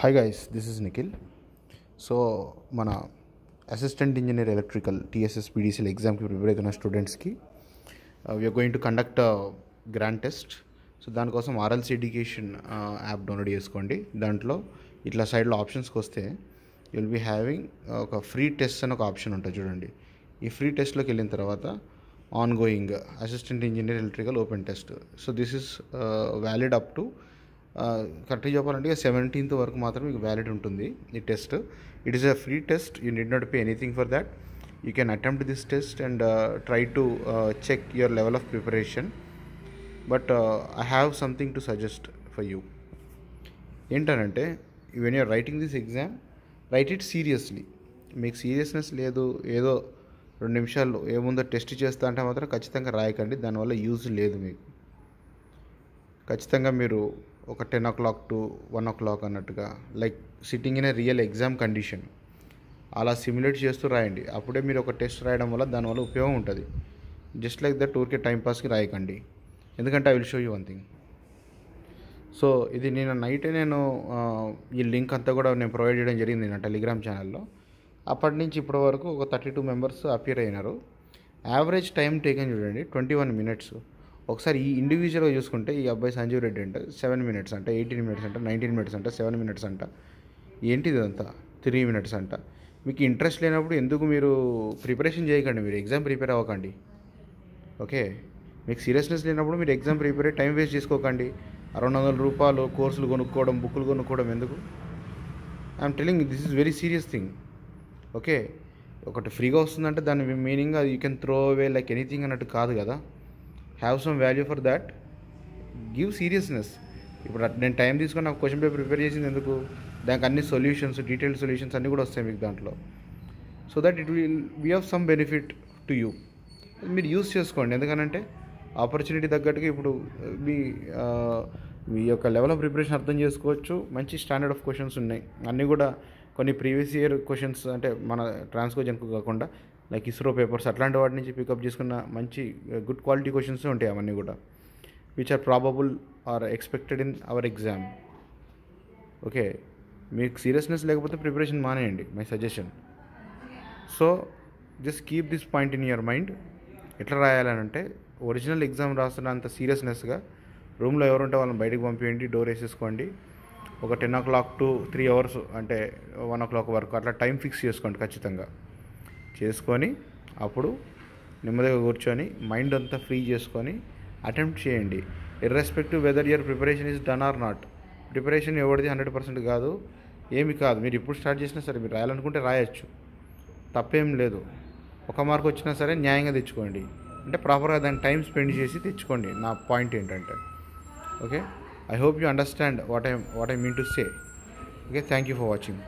Hi guys this is Nikhil so మన assistant engineer electrical T S S P D C L ఎగ్జామ్కి prepare అవుతున్న స్టూడెంట్స్కి we're going to conduct grand test so దానికోసం R L C education app download చేసుకోండి. దాంట్లో ఇట్లా సైడ్లో ఆప్షన్స్కి వస్తే విల్ బీ హ్యావింగ్ ఒక ఫ్రీ టెస్ట్ అని ఒక ఆప్షన్ ఉంటుంది చూడండి. ఈ ఫ్రీ టెస్ట్లోకి వెళ్ళిన తర్వాత on going assistant engineer electrical open test so this is valid up to కరెక్ట్గా చెప్పాలంటే సెవెంటీన్త్ వరకు మాత్రం మీకు వ్యాలిడ్ ఉంటుంది ఈ test. It is a free test you need not pay anything for that you can attempt this test and try to check your level of preparation but I have something to suggest for you ఏంటనంటే when you're writing this exam write it seriously మీకు seriousness లేదు ఏదో రెండు నిమిషాల్లో ఏముందో test చేస్తా అంటే మాత్రం ఖచ్చితంగా రాయకండి. దానివల్ల యూజ్ లేదు మీకు. ఖచ్చితంగా మీరు ఒక ten o'clock to one o'clock అన్నట్టుగా like sitting in a real exam condition అలా సిమ్యులేట్ చేస్తూ రాయండి. అప్పుడే మీరు ఒక టెస్ట్ రాయడం వల్ల దానివల్ల ఉపయోగం ఉంటుంది. జస్ట్ లైక్ దట్ టూర్కి టైంపాస్కి రాయకండి. ఎందుకంటే I will show you one thing so ఇది నేను నైటే నేను ఈ లింక్ అంతా కూడా నేను ప్రొవైడ్ చేయడం జరిగింది నా టెలిగ్రామ్ ఛానల్లో అప్పటి నుంచి ఇప్పటి వరకు ఒక థర్టీ టూ మెంబర్స్ అపియర్ అయినారు. యావరేజ్ టైం టేకన్ చూడండి ట్వంటీ వన్ మినిట్స్ ఒకసారి ఈ ఇండివిజువల్గా చూసుకుంటే ఈ అబ్బాయి సంజీవ్ రెడ్డి అంటే సెవెన్ మినిట్స్ అంట ఎయిటీన్ మినిట్స్ అంట నైన్టీన్ మినిట్స్ అంట సెవెన్ మినిట్స్ అంట. ఏంటిది అంతా త్రీ మినిట్స్ అంట. మీకు ఇంట్రెస్ట్ లేనప్పుడు ఎందుకు మీరు ప్రిపరేషన్ చేయకండి మీరు ఎగ్జామ్ ప్రిపేర్ అవ్వకండి. ఓకే మీకు సీరియస్నెస్ లేనప్పుడు మీరు ఎగ్జామ్ ప్రిపేర్ అయ్యి టైం వేస్ట్ చేసుకోకండి. రెండు వందల రూపాయలు కోర్సులు కొనుక్కోవడం బుక్కులు కొనుక్కోవడం ఎందుకు? I'm telling this is very serious thing okay ఒకటి ఫ్రీగా వస్తుందంటే దాని meaning you can throw away like anything అన్నట్టు కాదు కదా? Have some value for that give seriousness ఇప్పుడు నేను టైం తీసుకొని నాకు క్వశ్చన్ పేపర్ ప్రిపేర్ చేసింది ఎందుకు? దానికి అన్ని సొల్యూషన్స్ డీటెయిల్డ్ సొల్యూషన్స్ అన్నీ కూడా వస్తాయి మీకు దాంట్లో. So that it will we have some benefit to you మీరు యూస్ చేసుకోండి. ఎందుకనంటే ఆపర్చునిటీ తగ్గట్టుగా ఇప్పుడు మీ మీ యొక్క లెవెల్ ఆఫ్ ప్రిపరేషన్ అర్థం చేసుకోవచ్చు. మంచి స్టాండర్డ్ ఆఫ్ క్వశ్చన్స్ ఉన్నాయి. అన్నీ కూడా కొన్ని ప్రీవియస్ ఇయర్ క్వశ్చన్స్ అంటే మన ట్రాన్స్కోజన్కు కాకుండా లైక్ ఇస్రో పేపర్స్ అట్లాంటి వాటి నుంచి పికప్ చేసుకున్న మంచి గుడ్ క్వాలిటీ క్వశ్చన్స్ ఉంటాయి అవన్నీ కూడా. Which are probable are expected in our exam okay మీకు సీరియస్నెస్ లేకపోతే ప్రిపరేషన్ మానేయండి. My suggestion so just keep this point in your mind ఎట్లా రాయాలనంటే ఒరిజినల్ ఎగ్జామ్ రాస్తున్నంత సీరియస్నెస్గా రూమ్లో ఎవరుంటే వాళ్ళని బయటకు పంపించండి డోర్ వేసేసుకోండి. ఒక ten o'clock to three hours అంటే వన్ ఓ క్లాక్ వరకు అట్లా టైం ఫిక్స్ చేసుకోండి ఖచ్చితంగా. చేసుకొని అప్పుడు నెమ్మదిగా కూర్చొని మైండ్ అంతా ఫ్రీ చేసుకొని అటెంప్ట్ చేయండి. Irrespective whether your preparation is done or not preparation ఎవరిది హండ్రెడ్ పర్సెంట్ కాదు ఏమి కాదు. మీరు ఇప్పుడు స్టార్ట్ చేసినా సరే మీరు రాయాలనుకుంటే రాయొచ్చు. తప్పేం లేదు. ఒక మార్క్ వచ్చినా సరే న్యాయంగా తెచ్చుకోండి. అంటే ప్రాపర్గా దాన్ని టైం స్పెండ్ చేసి తెచ్చుకోండి. నా పాయింట్ ఏంటంటే. Okay I hope you understand what I what I mean to say okay thank you for watching